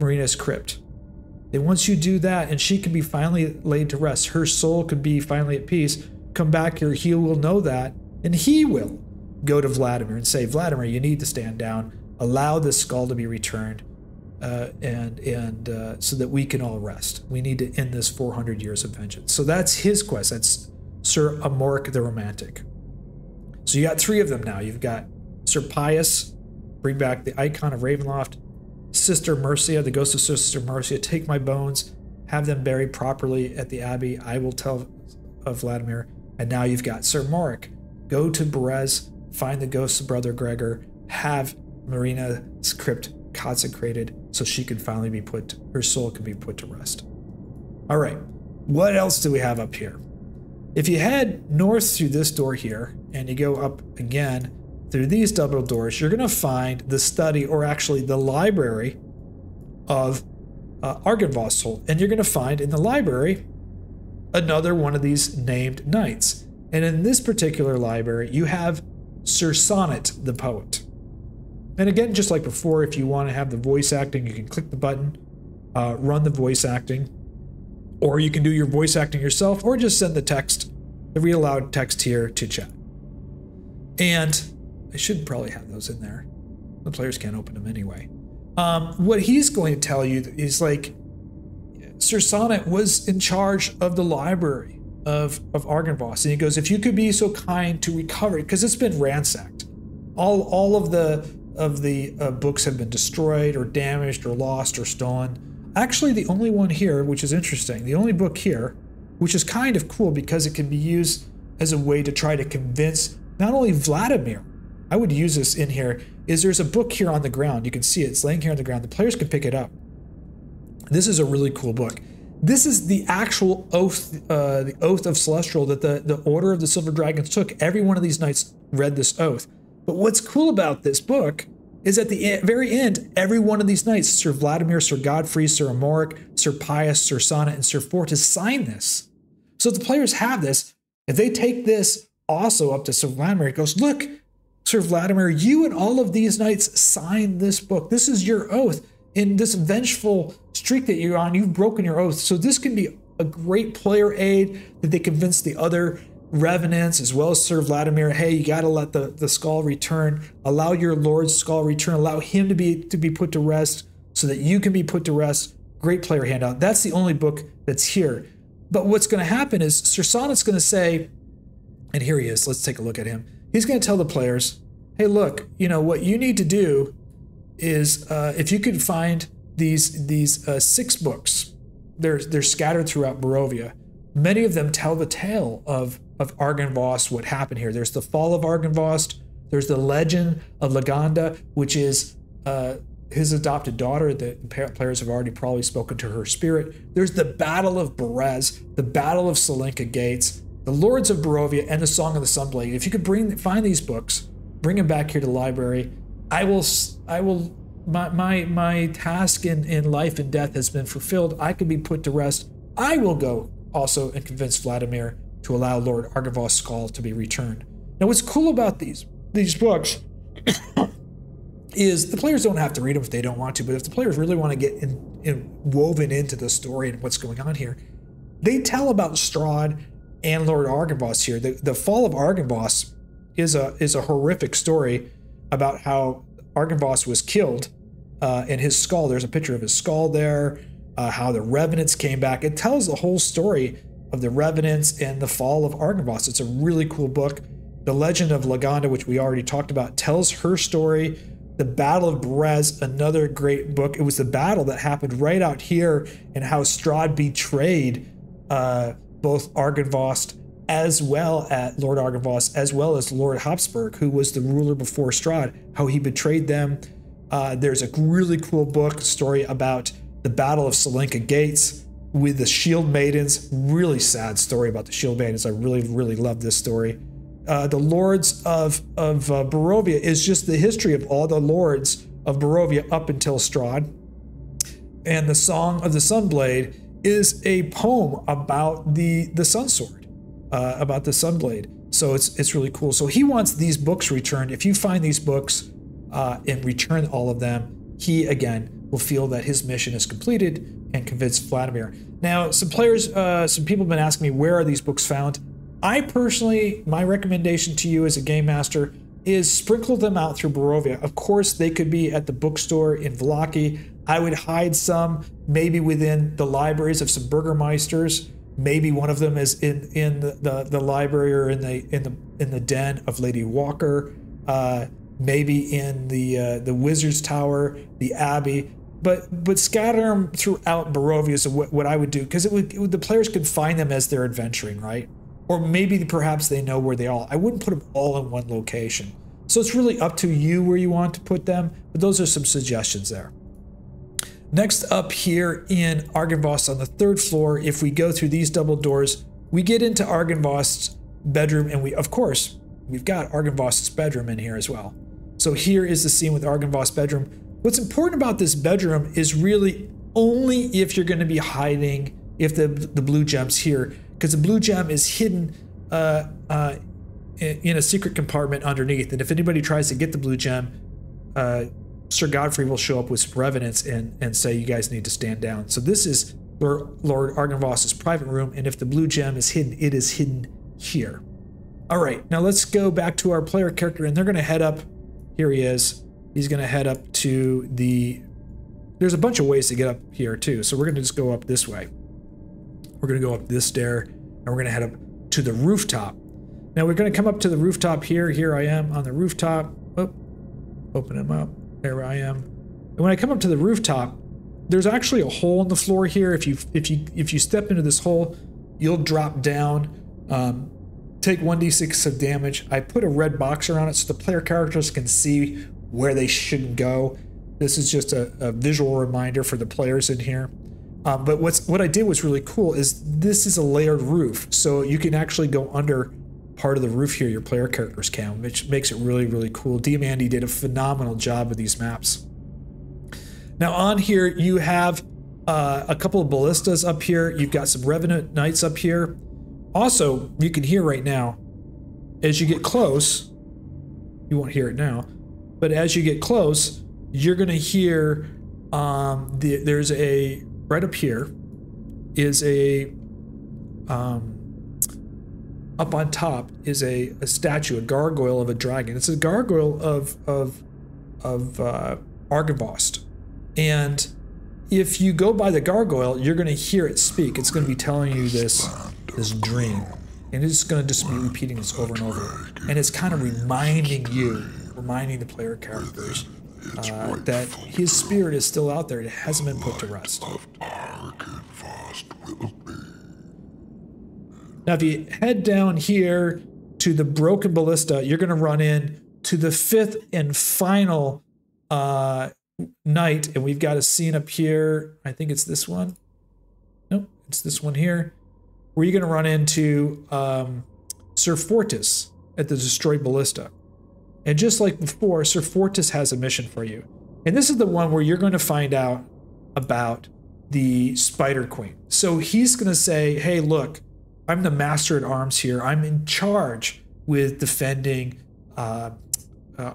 Marina's crypt. And once you do that, and she can be finally laid to rest, her soul could be finally at peace, come back here, he will know that, and he will go to Vladimir and say, Vladimir, you need to stand down, allow this skull to be returned, uh, and and uh, so that we can all rest. We need to end this 400 years of vengeance. So that's his quest. That's Sir Amoric the Romantic. So you got three of them now. You've got Sir Pius, bring back the icon of Ravenloft, Sister Mercia, the ghost of Sister Mercia, take my bones, have them buried properly at the Abbey. I will tell of Vladimir. And now you've got Sir Morik. Go to Berez, find the ghost of Brother Gregor, have Marina's crypt consecrated so she can finally be put, her soul can be put to rest. All right, what else do we have up here? If you head north through this door here and you go up again through these double doors, you're going to find the study or actually the library of uh. And you're going to find in the library another one of these named knights. And in this particular library, you have Sir Sonnet the poet. And again, just like before, if you want to have the voice acting, you can click the button, uh, run the voice acting, or you can do your voice acting yourself, or just send the text, the read aloud text here to chat. And I should probably have those in there. The players can't open them anyway. Um, what he's going to tell you is like Sir Sonnet was in charge of the library of, of Argynvost. And he goes, if you could be so kind to recover it, because it's been ransacked. All, all of the of the uh, books have been destroyed or damaged or lost or stolen. Actually, the only one here, which is interesting, the only book here, which is kind of cool because it can be used as a way to try to convince not only Vladimir, I would use this in here, is there's a book here on the ground. You can see it, it's laying here on the ground. The players can pick it up. This is a really cool book. This is the actual oath, uh, the oath of Celestial that the, the Order of the Silver Dragons took. Every one of these knights read this oath. But what's cool about this book is at the very end, every one of these knights, Sir Vladimir, Sir Godfrey, Sir Amoric, Sir Pius, Sir Sonnet, and Sir Fortis sign this. So the players have this. If they take this also up to Sir Vladimir, it goes, look, Sir Vladimir, you and all of these knights signed this book. This is your oath. In this vengeful streak that you're on, you've broken your oath. So this can be a great player aid that they convince the other revenants as well as Sir Vladimir, hey, you got to let the, the skull return, allow your lord's skull return, allow him to be to be put to rest so that you can be put to rest. Great player handout. That's the only book that's here. But what's going to happen is Sir Sonnet's going to say, and here he is. Let's take a look at him. He's going to tell the players, hey, look, you know what you need to do is uh, if you could find these these uh, six books, they're they're scattered throughout Barovia. Many of them tell the tale of of Argynvost, what happened here. There's the fall of Argynvost. There's the legend of Laganda, which is uh, his adopted daughter. The players have already probably spoken to her spirit. There's the Battle of Berez, the Battle of Salinka Gates, the Lords of Barovia, and the Song of the Sunblade. If you could bring find these books, bring them back here to the library. I will. I will. My my my task in in life and death has been fulfilled. I can be put to rest. I will go also and convince Vladimir to allow Lord Argynvost's skull to be returned. Now, what's cool about these these books is the players don't have to read them if they don't want to, but if the players really want to get in, in, woven into the story and what's going on here, they tell about Strahd and Lord Argynvost here. The, the fall of Argynvost is a is a horrific story about how Argynvost was killed uh, and his skull. There's a picture of his skull there. Uh, how the revenants came back. It tells the whole story of the Revenants and the Fall of Argynvost. It's a really cool book. The Legend of Laganda, which we already talked about, tells her story. The Battle of Berez, another great book. It was the battle that happened right out here and how Strahd betrayed uh, both Argynvost as well as Lord Argynvost, as well as Lord Habsburg, who was the ruler before Strahd, how he betrayed them. Uh, there's a really cool book story about the Battle of Salinka Gates, with the Shield Maidens. Really sad story about the Shield Maidens. I really, really love this story. Uh, the Lords of of uh, Barovia is just the history of all the lords of Barovia up until Strahd. And the Song of the Sunblade is a poem about the the Sun Sword, uh, about the Sunblade. So it's it's really cool. So he wants these books returned. If you find these books uh, and return all of them, he again will feel that his mission is completed and convince Vladimir. Now, some players, uh, some people have been asking me where are these books found. I personally, my recommendation to you as a game master is sprinkle them out through Barovia. Of course, they could be at the bookstore in Vallaki. I would hide some, maybe within the libraries of some Burgermeisters. Maybe one of them is in in the, the, the library or in the in the in the den of Lady Wachter. Uh, maybe in the uh, the Wizard's Tower, the Abbey but but scatter them throughout Barovia is what, what I would do because it it would, the players could find them as they're adventuring, right? Or maybe perhaps they know where they all. I wouldn't put them all in one location. So it's really up to you where you want to put them. But those are some suggestions there. Next up here in Argynvost on the third floor, if we go through these double doors, we get into Argynvost's bedroom, and we of course we've got Argynvost's bedroom in here as well. So here is the scene with Argynvost's bedroom. What's important about this bedroom is really only if you're going to be hiding if the the blue gem's here because the blue gem is hidden uh, uh, in a secret compartment underneath. And if anybody tries to get the blue gem uh, Sir Godfrey will show up with some evidence and and say you guys need to stand down. So this is Lord, Lord Argynvost's private room and if the blue gem is hidden it is hidden here. All right now let's go back to our player character and they're going to head up. Here he is he's going to head up to the there's a bunch of ways to get up here too. So we're going to just go up this way. We're going to go up this stair and we're going to head up to the rooftop. Now we're going to come up to the rooftop here. Here i am on the rooftop. Oh, open them up. There i am. And when i come up to the rooftop there's actually a hole in the floor here. If you if you if you step into this hole you'll drop down. Um, take 1d6 of damage. I put a red box around it so the player characters can see where they shouldn't go. This is just a, a visual reminder for the players in here. Um, but what's what I did was really cool is this is a layered roof, so you can actually go under part of the roof here. Your player characters can, which makes it really really cool. DM Andy did a phenomenal job with these maps. Now on here you have uh, a couple of ballistas up here. You've got some revenant knights up here. Also, you can hear right now as you get close. You won't hear it now but as you get close, you're going to hear um, the, there's a right up here is a um, up on top is a, a statue, a gargoyle of a dragon. It's a gargoyle of of of uh, Argynvost, and if you go by the gargoyle, you're going to hear it speak. It's going to be telling you this this dream, and it's going to just be repeating this over and over, and it's kind of reminding you, reminding the player characters uh, that his spirit is still out there. It hasn't been put to rest. of Argynvost will be. Now, if you head down here to the Broken Ballista, you're going to run in to the fifth and final uh, knight, and we've got a scene up here. I think it's this one. Nope, it's this one here, where you're going to run into um, Sir Fortis at the destroyed ballista. And just like before, Sir Fortis has a mission for you. And this is the one where you're going to find out about the Spider Queen. So he's going to say, hey, look, I'm the master at arms here. I'm in charge with defending uh, uh.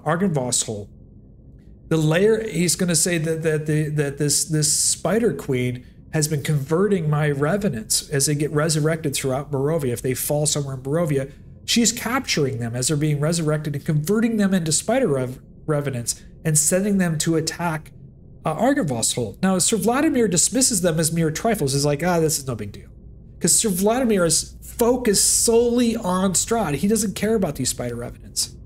The layer he's going to say that that the that this this Spider Queen has been converting my revenants as they get resurrected throughout Barovia. If they fall somewhere in Barovia, she's capturing them as they're being resurrected and converting them into Spider rev- revenants and sending them to attack uh, Argynvostholt. Now, Sir Vladimir dismisses them as mere trifles. He's like, ah, this is no big deal. Because Sir Vladimir is focused solely on Strahd. He doesn't care about these spider revenants.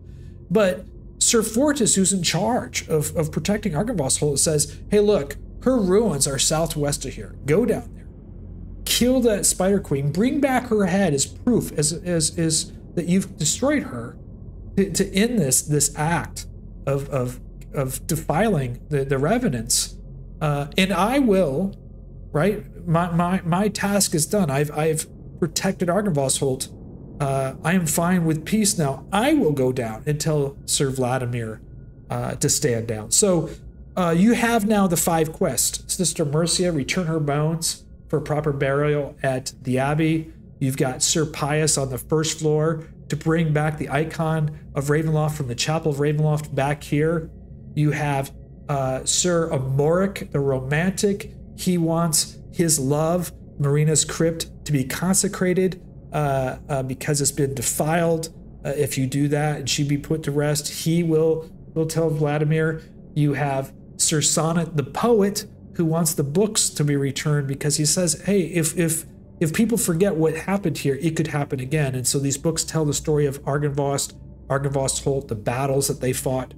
But Sir Fortis, who's in charge of, of protecting Argynvostholt, says, hey, look, her ruins are southwest of here. Go down there. Kill that Spider Queen. Bring back her head as proof as, as, as that you've destroyed her to, to end this this act of, of, of defiling the, the revenants. Uh, and I will right? My my my task is done. I've I've protected Argynvostholt. Uh, I am fine with peace now. I will go down and tell Sir Vladimir uh, to stand down. So uh, you have now the five quests. Sister Mercia, return her bones for proper burial at the Abbey. You've got Sir Pius on the first floor to bring back the icon of Ravenloft from the Chapel of Ravenloft back here. You have uh, Sir Amoric, the romantic. He wants his love, Marina's crypt, to be consecrated uh, uh, because it's been defiled. Uh, if you do that and she be put to rest, he will will tell Vladimir. You have Sir Sonnet, the poet, who wants the books to be returned because he says, "Hey, if if if people forget what happened here, it could happen again." And so these books tell the story of Argynvost, Argynvostholt, the battles that they fought.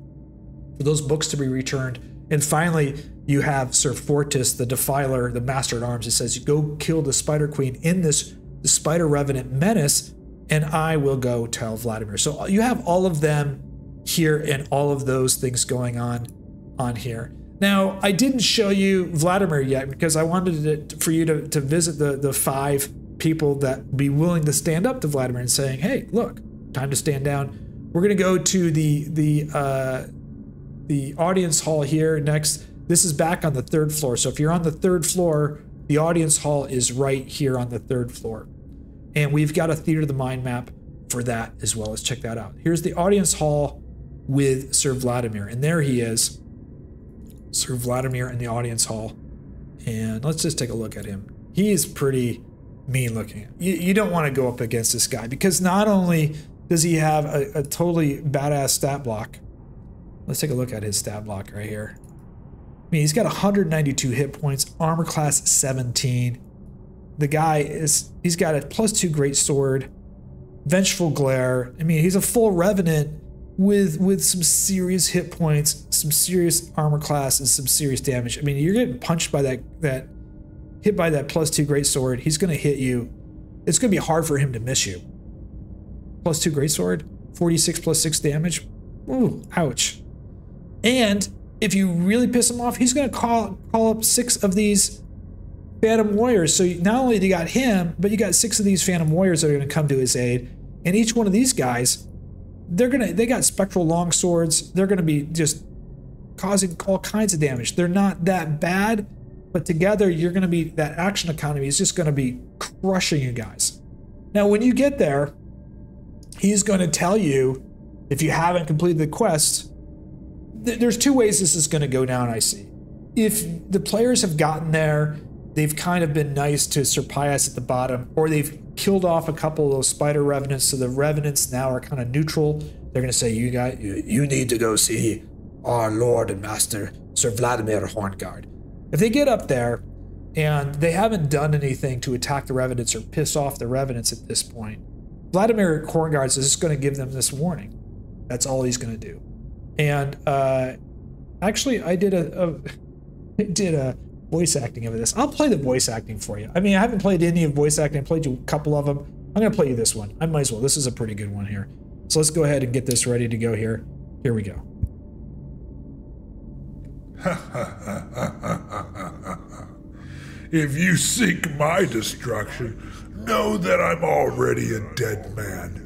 For those books to be returned, and finally, you have Sir Fortis, the Defiler, the Master at Arms. It says, "Go kill the Spider Queen in this Spider Revenant menace, and I will go tell Vladimir." So you have all of them here, and all of those things going on on here. Now, I didn't show you Vladimir yet because I wanted it for you to, to visit the the five people that be willing to stand up to Vladimir and saying, "Hey, look, time to stand down." We're gonna go to the the uh, the audience hall here next. This is back on the third floor. So if you're on the third floor, the audience hall is right here on the third floor. And we've got a theater of the mind map for that as well. Let's check that out. Here's the audience hall with Sir Vladimir. And there he is, Sir Vladimir in the audience hall. And let's just take a look at him. He is pretty mean looking. You, you don't want to go up against this guy because not only does he have a, a totally badass stat block, Let's take a look at his stat block right here. I mean, he's got 192 hit points, armor class 17. The guy is, he's got a plus two great sword, vengeful glare. I mean, he's a full revenant with with some serious hit points, some serious armor class, and some serious damage. I mean, you're getting punched by that that hit by that plus two great sword. He's going to hit you. It's going to be hard for him to miss you. Plus two great sword, 46 plus six damage. Ooh, ouch. And if you really piss him off, he's going to call call up six of these Phantom Warriors. So not only do you got him, but you got six of these Phantom Warriors that are going to come to his aid. And each one of these guys, they're gonna they got spectral long swords. They're going to be just causing all kinds of damage. They're not that bad, but together you're going to be that action economy is just going to be crushing you guys. Now, when you get there, he's going to tell you if you haven't completed the quest th- there's two ways this is going to go down. I see. If the players have gotten there, they've kind of been nice to Sir Pius at the bottom, or they've killed off a couple of those spider revenants, so the revenants now are kind of neutral. They're going to say, "You got, you, need to go see our Lord and Master Sir Vladimir Horngaard." If they get up there and they haven't done anything to attack the revenants or piss off the revenants at this point, Vladimir Horngaard is just going to give them this warning. That's all he's going to do. And uh, actually, I did a, a I did a voice acting of this. I'll play the voice acting for you. I mean, I haven't played any of voice acting. I played you a couple of them. I'm going to play you this one. I might as well. This is a pretty good one here. So let's go ahead and get this ready to go here. Here we go. If you seek my destruction, know that I'm already a dead man.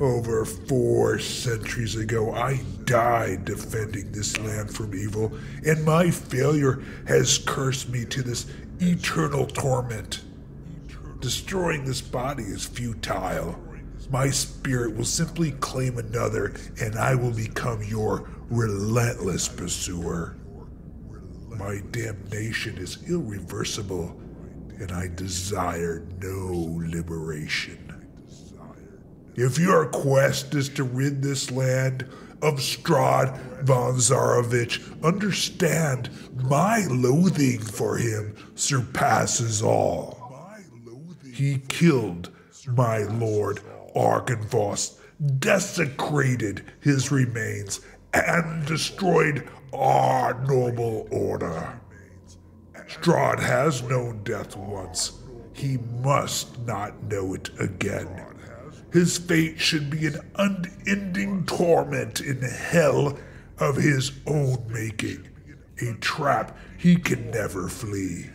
Over four centuries ago, I died defending this land from evil, and my failure has cursed me to this eternal torment. Destroying this body is futile. My spirit will simply claim another, and I will become your relentless pursuer. My damnation is irreversible, and I desire no liberation. If your quest is to rid this land of Strahd von Zarovich, understand my loathing for him surpasses all. He killed my lord Argynvost, desecrated his remains, and destroyed our noble order. Strahd has known death once. He must not know it again. His fate should be an unending torment in hell of his own making, a trap he can never flee.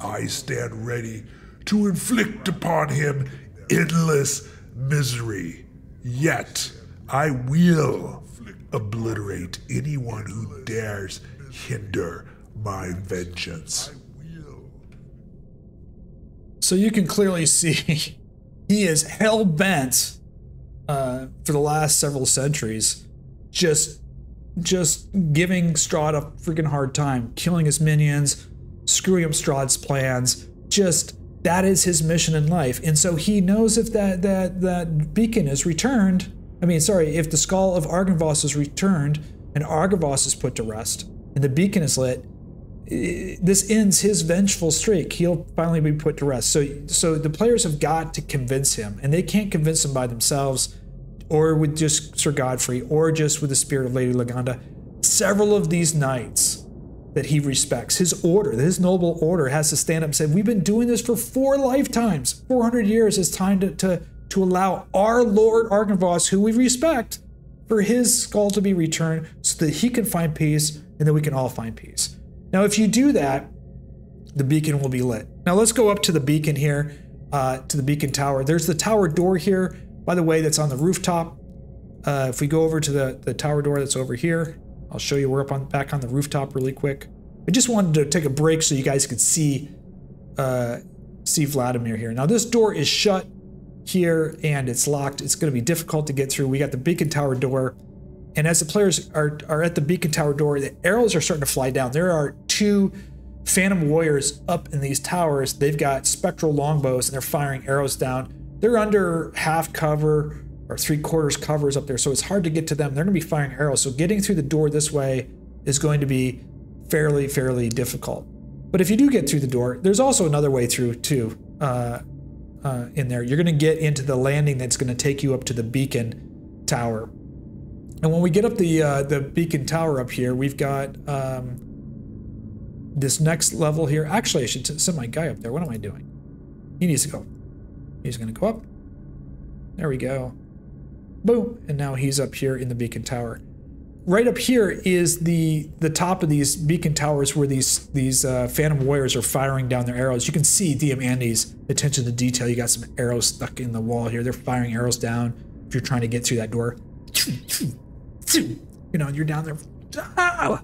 I stand ready to inflict upon him endless misery. Yet I will obliterate anyone who dares hinder my vengeance. So you can clearly see he is hell bent uh, for the last several centuries, just just giving Strahd a freaking hard time, killing his minions, screwing up Strahd's plans. Just that is his mission in life, and so he knows if that that that beacon is returned. I mean, sorry, if the skull of Argynvost is returned and Argynvost is put to rest and the beacon is lit, this ends his vengeful streak. He'll finally be put to rest. So, so the players have got to convince him, and they can't convince him by themselves, or with just Sir Godfrey, or just with the spirit of Lady Lagonda. Several of these knights that he respects, his order, his noble order, has to stand up and say, "We've been doing this for four lifetimes, 400 years. It's time to to to allow our Lord Argynvost, who we respect, for his skull to be returned, so that he can find peace, and that we can all find peace." Now, if you do that, the beacon will be lit. Now, let's go up to the beacon here, uh, to the beacon tower. There's the tower door here, by the way, that's on the rooftop. Uh, if we go over to the, the tower door that's over here, I'll show you we're up on back on the rooftop really quick. I just wanted to take a break so you guys could see uh, see Vladimir here. Now, this door is shut here and it's locked. It's going to be difficult to get through. We got the beacon tower door and as the players are, are at the beacon tower door, the arrows are starting to fly down. There are two Phantom Warriors up in these towers. They've got spectral longbows and they're firing arrows down. They're under half cover or three quarters covers up there, so it's hard to get to them. They're going to be firing arrows. So getting through the door this way is going to be fairly, fairly difficult. But if you do get through the door, there's also another way through too. Uh, uh, in there, you're going to get into the landing that's going to take you up to the beacon tower. And when we get up the uh, the beacon tower up here, we've got um, this next level here. Actually, I should send my guy up there. What am I doing? He needs to go. He's going to go up. There we go. Boom. And now he's up here in the beacon tower. Right up here is the the top of these beacon towers where these these uh, phantom warriors are firing down their arrows. You can see DM Andy's attention to detail. You got some arrows stuck in the wall here. They're firing arrows down if you're trying to get through that door. You know, you're down there. Ah,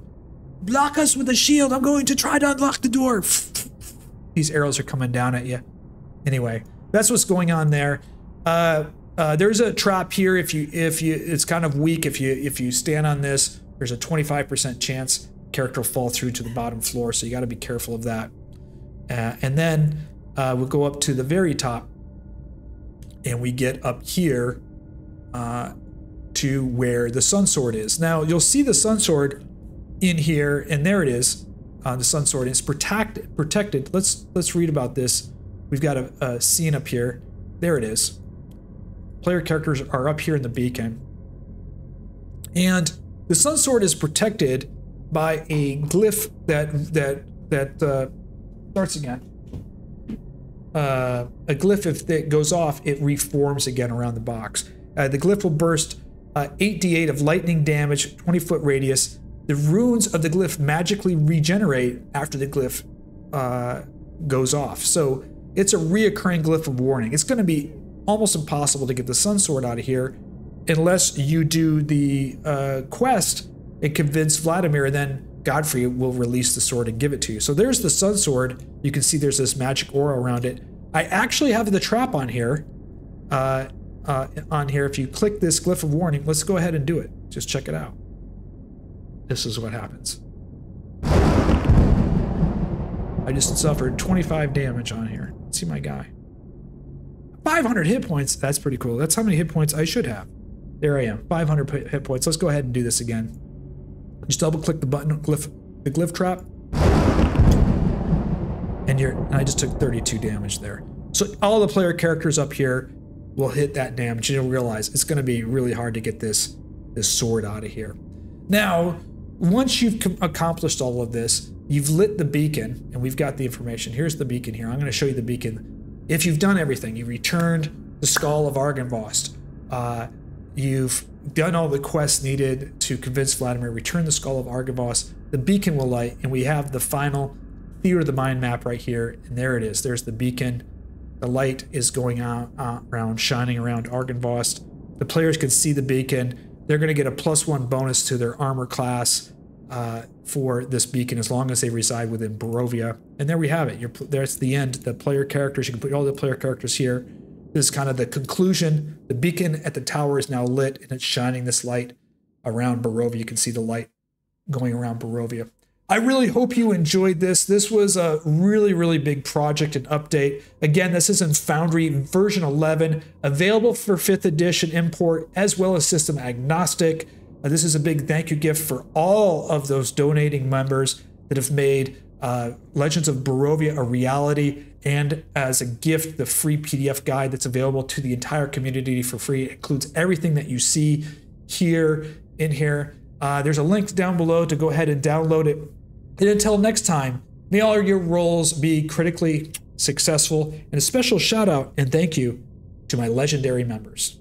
block us with a shield. I'm going to try to unlock the door. These arrows are coming down at you. Anyway, that's what's going on there. Uh, uh, there's a trap here. If you, if you, it's kind of weak. If you, if you stand on this, there's a 25% chance character will fall through to the bottom floor. So you got to be careful of that. Uh, and then uh, we'll go up to the very top and we get up here uh, to where the sun sword is. Now you'll see the sun sword in here, and there it is. Uh, the sun sword It's protected. Protected. Let's let's read about this. We've got a, a scene up here. There it is. Player characters are up here in the beacon, and the sun sword is protected by a glyph that that that uh, starts again. Uh, a glyph, if it goes off, it reforms again around the box. Uh, the glyph will burst uh, 8d8 of lightning damage, 20 foot radius. The runes of the glyph magically regenerate after the glyph uh, goes off. So it's a reoccurring glyph of warding. It's going to be almost impossible to get the Sun Sword out of here unless you do the uh, quest and convince Vladimir, and then Godfrey will release the sword and give it to you. So there's the Sun Sword. You can see there's this magic aura around it. I actually have the trap on here. Uh, uh, on here, if you click this glyph of warding, let's go ahead and do it. Just check it out. This is what happens. I just suffered 25 damage on here. Let's see my guy. 500 hit points. That's pretty cool. That's how many hit points I should have. There I am. 500 hit points. Let's go ahead and do this again. Just double click the button, glyph, the glyph trap. And you're, and I just took 32 damage there. So all the player characters up here will hit that damage and you'll realize it's going to be really hard to get this, this sword out of here. Now, once you've accomplished all of this, you've lit the beacon and we've got the information. Here's the beacon here. I'm going to show you the beacon. If you've done everything, you returned the skull of Argynvost, uh, you've done all the quests needed to convince Vladimir, return the skull of Argynvost, the beacon will light, and we have the final theater of the mind map right here. And there it is. There's the beacon. The light is going out uh, around, shining around Argynvost. The players can see the beacon. They're going to get a plus one bonus to their armor class uh, for this beacon as long as they reside within Barovia. And there we have it. You're, there's the end. The player characters. You can put all the player characters here. This is kind of the conclusion. The beacon at the tower is now lit and it's shining this light around Barovia. You can see the light going around Barovia. I really hope you enjoyed this. This was a really, really big project and update. Again, this is in Foundry version 11, available for 5th edition import as well as system agnostic. Uh, this is a big thank you gift for all of those donating members that have made uh, Legends of Barovia a reality and as a gift, the free PDF guide that's available to the entire community for free it includes everything that you see here in here. Uh, there's a link down below to go ahead and download it. And until next time, may all your rolls be critically successful. And a special shout out and thank you to my legendary members.